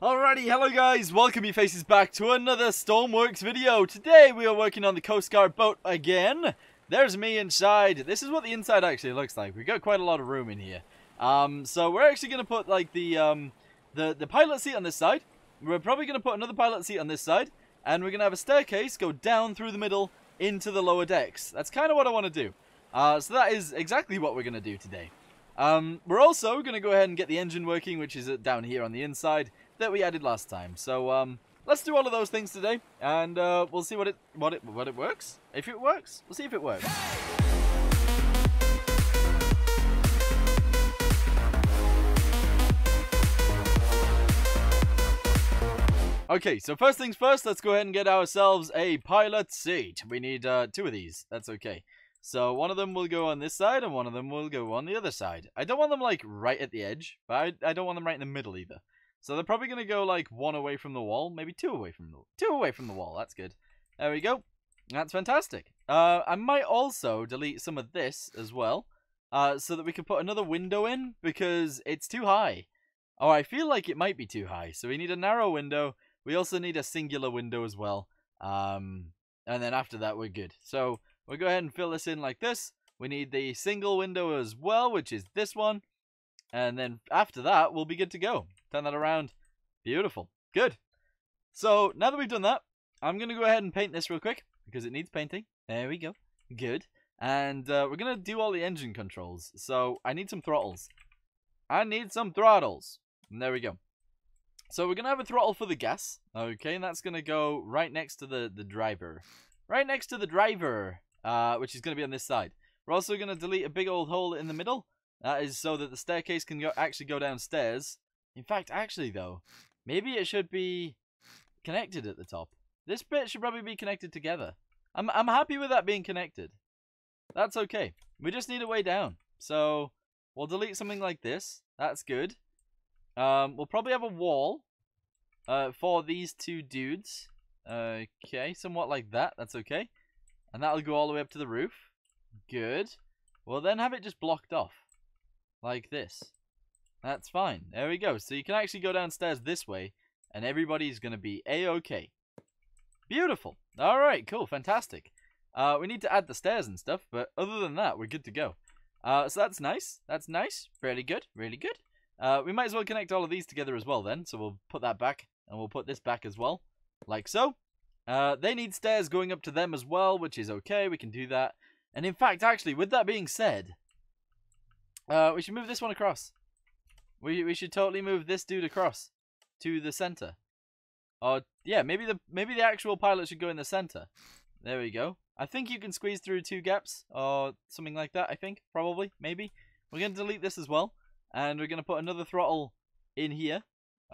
Alrighty, hello guys, welcome you faces back to another Stormworks video. Today we are working on the Coast Guard boat again. There's me inside. This is what the inside actually looks like. We've got quite a lot of room in here. Um, so we're actually going to put like the, um, the, the pilot seat on this side. We're probably going to put another pilot seat on this side. And we're going to have a staircase go down through the middle into the lower decks. That's kind of what I want to do. Uh, so that is exactly what we're going to do today. Um, we're also going to go ahead and get the engine working, which is down here on the inside that we added last time. So um, let's do all of those things today, and uh, we'll see what it what it what it works. If it works, we'll see if it works. Okay, so first things first, let's go ahead and get ourselves a pilot seat. We need uh, two of these. That's okay. So one of them will go on this side, and one of them will go on the other side. I don't want them, like, right at the edge, but I, I don't want them right in the middle either. So they're probably going to go, like, one away from the wall. Maybe two away from the Two away from the wall. That's good. There we go. That's fantastic. Uh, I might also delete some of this as well, uh, so that we can put another window in, because it's too high. Oh, I feel like it might be too high. So we need a narrow window. We also need a singular window as well. Um, and then after that, we're good. So we'll go ahead and fill this in like this. We need the single window as well, which is this one. And then after that, we'll be good to go. Turn that around. Beautiful. Good. So now that we've done that, I'm going to go ahead and paint this real quick because it needs painting. There we go. Good. And uh, we're going to do all the engine controls. So I need some throttles. I need some throttles. And there we go. So we're going to have a throttle for the gas. Okay, and that's going to go right next to the, the driver. Right next to the driver, uh, which is going to be on this side. We're also going to delete a big old hole in the middle. That is so that the staircase can go, actually go downstairs. In fact, actually though, maybe it should be connected at the top. This bit should probably be connected together. I'm, I'm happy with that being connected. That's okay. We just need a way down. So, we'll delete something like this. That's good. Um, we'll probably have a wall uh, for these two dudes. Okay, somewhat like that. That's okay. And that'll go all the way up to the roof. Good. We'll then have it just blocked off. Like this. That's fine. There we go. So you can actually go downstairs this way. And everybody's going to be A-okay. Beautiful. Alright, cool. Fantastic. Uh, we need to add the stairs and stuff. But other than that, we're good to go. Uh, so that's nice. That's nice. Really good. Really good. Uh, we might as well connect all of these together as well then. So we'll put that back. And we'll put this back as well. Like so. Uh, they need stairs going up to them as well, which is okay. We can do that. And in fact, actually, with that being said, uh, we should move this one across. We we should totally move this dude across to the center. Or yeah, maybe the maybe the actual pilot should go in the center. There we go. I think you can squeeze through two gaps or something like that. I think probably maybe. We're gonna delete this as well, and we're gonna put another throttle in here.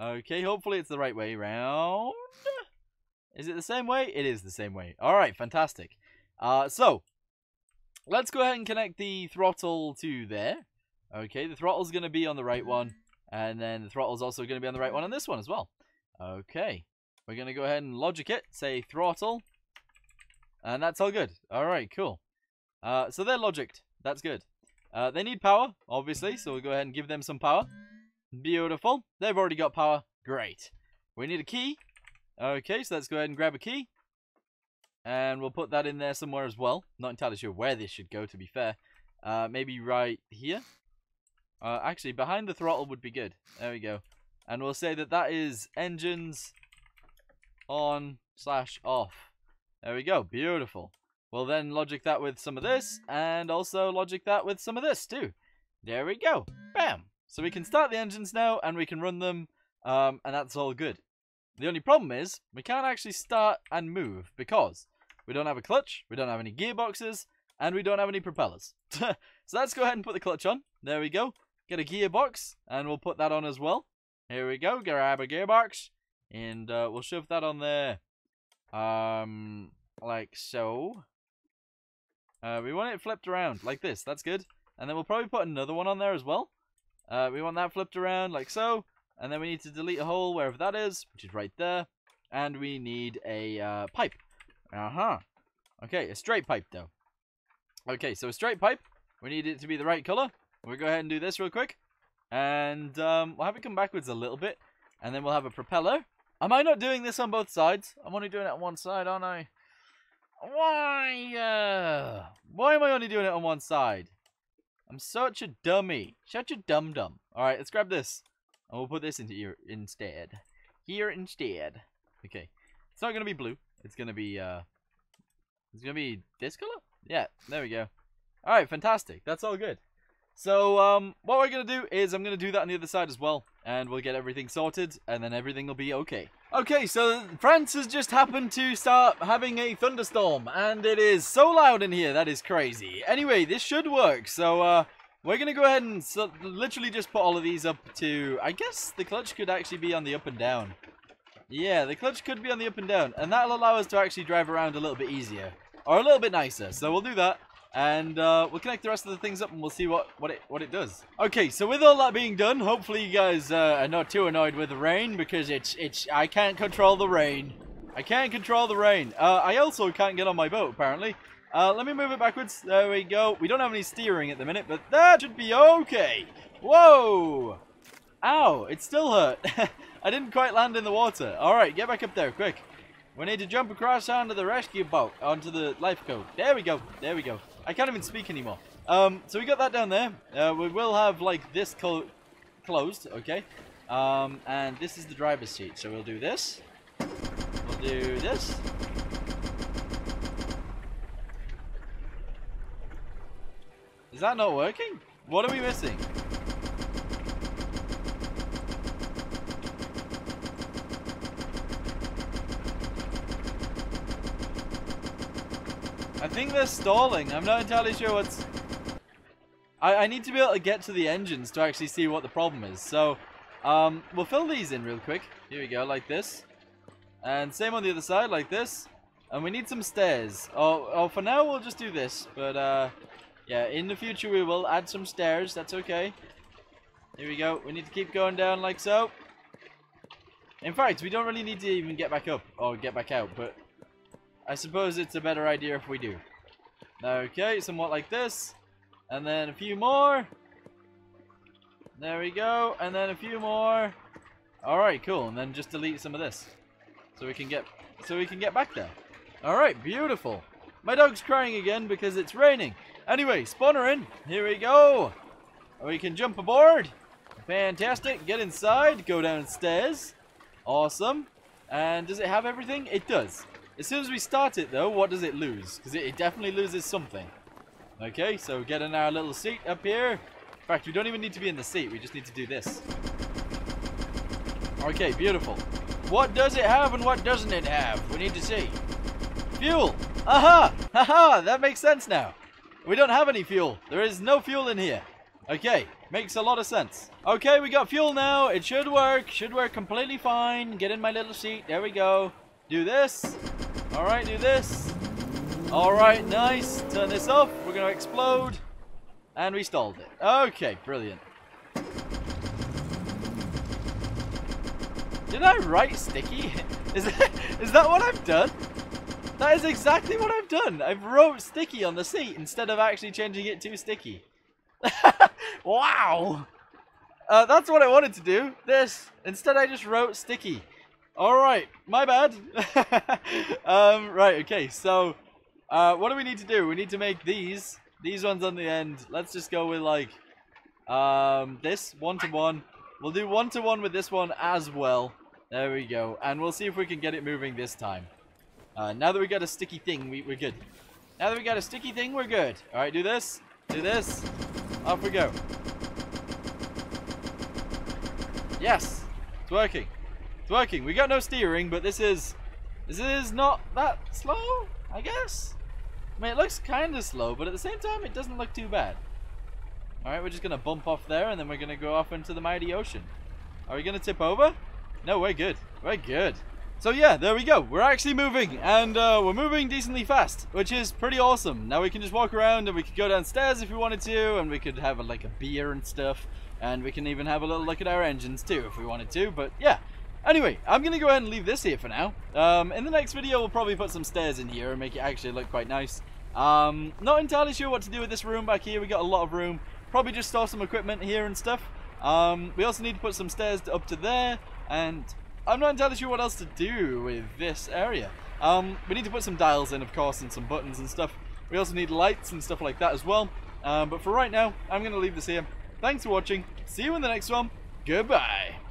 Okay, hopefully it's the right way round. Is it the same way? It is the same way. All right, fantastic. Uh, so let's go ahead and connect the throttle to there. Okay, the throttle's going to be on the right one. And then the throttle's also going to be on the right one on this one as well. Okay. We're going to go ahead and logic it. Say throttle. And that's all good. Alright, cool. Uh, so they're logicked. That's good. Uh, they need power, obviously. So we'll go ahead and give them some power. Beautiful. They've already got power. Great. We need a key. Okay, so let's go ahead and grab a key. And we'll put that in there somewhere as well. Not entirely sure where this should go, to be fair. Uh, maybe right here. Uh, actually, behind the throttle would be good. There we go. And we'll say that that is engines on slash off. There we go. Beautiful. We'll then logic that with some of this, and also logic that with some of this too. There we go. Bam. So we can start the engines now, and we can run them, um, and that's all good. The only problem is, we can't actually start and move, because we don't have a clutch, we don't have any gearboxes, and we don't have any propellers. so let's go ahead and put the clutch on. There we go. Get a gearbox, and we'll put that on as well. Here we go, grab a gearbox, and uh, we'll shove that on there. Um, like so. Uh, we want it flipped around, like this, that's good. And then we'll probably put another one on there as well. Uh, we want that flipped around, like so. And then we need to delete a hole wherever that is, which is right there. And we need a uh, pipe. Uh-huh. Okay, a straight pipe, though. Okay, so a straight pipe. We need it to be the right color. We'll go ahead and do this real quick. And um, we'll have it come backwards a little bit. And then we'll have a propeller. Am I not doing this on both sides? I'm only doing it on one side, aren't I? Why? Uh, why am I only doing it on one side? I'm such a dummy. Such a dum-dum. Alright, let's grab this. And we'll put this into here instead. Here instead. Okay. It's not going to be blue. It's going to be, uh... It's going to be this color? Yeah, there we go. Alright, fantastic. That's all good. So, um, what we're going to do is I'm going to do that on the other side as well. And we'll get everything sorted, and then everything will be okay. Okay, so France has just happened to start having a thunderstorm, and it is so loud in here, that is crazy. Anyway, this should work, so, uh, we're going to go ahead and so literally just put all of these up to... I guess the clutch could actually be on the up and down. Yeah, the clutch could be on the up and down, and that'll allow us to actually drive around a little bit easier. Or a little bit nicer, so we'll do that. And uh, we'll connect the rest of the things up and we'll see what, what, it, what it does. Okay, so with all that being done, hopefully you guys uh, are not too annoyed with the rain because it's, it's, I can't control the rain. I can't control the rain. Uh, I also can't get on my boat, apparently. Uh, let me move it backwards. There we go. We don't have any steering at the minute, but that should be okay. Whoa! Ow, it still hurt. I didn't quite land in the water. Alright, get back up there, quick. We need to jump across onto the rescue boat, onto the lifeboat. There we go, there we go. I can't even speak anymore. Um, so we got that down there. Uh, we will have, like, this closed, okay? Um, and this is the driver's seat. So we'll do this. We'll do this. Is that not working? What are we missing? I think they're stalling. I'm not entirely sure what's... I, I need to be able to get to the engines to actually see what the problem is. So, um, we'll fill these in real quick. Here we go, like this. And same on the other side, like this. And we need some stairs. Oh, oh for now we'll just do this. But, uh, yeah, in the future we will add some stairs. That's okay. Here we go. We need to keep going down like so. In fact, we don't really need to even get back up or get back out, but I suppose it's a better idea if we do. Okay, somewhat like this. And then a few more. There we go. And then a few more. Alright, cool. And then just delete some of this. So we can get so we can get back there. Alright, beautiful. My dog's crying again because it's raining. Anyway, spawner in. Here we go. We can jump aboard. Fantastic. Get inside. Go downstairs. Awesome. And does it have everything? It does. As soon as we start it, though, what does it lose? Because it, it, definitely loses something. Okay, so get in our little seat up here. In fact, we don't even need to be in the seat. We just need to do this. Okay, beautiful. What does it have and what doesn't it have? We need to see. Fuel! Aha! Haha! That makes sense now. We don't have any fuel. There is no fuel in here. Okay, makes a lot of sense. Okay, we got fuel now. It should work. Should work completely fine. Get in my little seat. There we go. Do this. Alright, do this. Alright, nice. Turn this off. We're going to explode. And we stalled it. Okay, brilliant. Did I write sticky? Is that, is that what I've done? That is exactly what I've done. I've wrote sticky on the seat instead of actually changing it to sticky. wow. Uh, that's what I wanted to do. This. Instead I just wrote sticky. Alright, my bad. um, right, okay, so uh, what do we need to do? We need to make these, these ones on the end. Let's just go with like um, this, one-to-one. -one. We'll do one-to-one -one with this one as well. There we go. And we'll see if we can get it moving this time. Uh, now that we got a sticky thing, we, we're good. Now that we got a sticky thing, we're good. Alright, do this, do this. Off we go. Yes, it's working. It's working. We got no steering, but this is... This is not that slow, I guess? I mean, it looks kind of slow, but at the same time, it doesn't look too bad. Alright, we're just going to bump off there, and then we're going to go off into the mighty ocean. Are we going to tip over? No, we're good. We're good. So yeah, there we go. We're actually moving, and uh, we're moving decently fast, which is pretty awesome. Now we can just walk around, and we could go downstairs if we wanted to, and we could have a, like a beer and stuff, and we can even have a little look at our engines too if we wanted to. But yeah, Anyway, I'm going to go ahead and leave this here for now. Um, in the next video, we'll probably put some stairs in here and make it actually look quite nice. Um, not entirely sure what to do with this room back here. we got a lot of room. Probably just store some equipment here and stuff. Um, we also need to put some stairs up to there. And I'm not entirely sure what else to do with this area. Um, we need to put some dials in, of course, and some buttons and stuff. We also need lights and stuff like that as well. Um, but for right now, I'm going to leave this here. Thanks for watching. See you in the next one. Goodbye.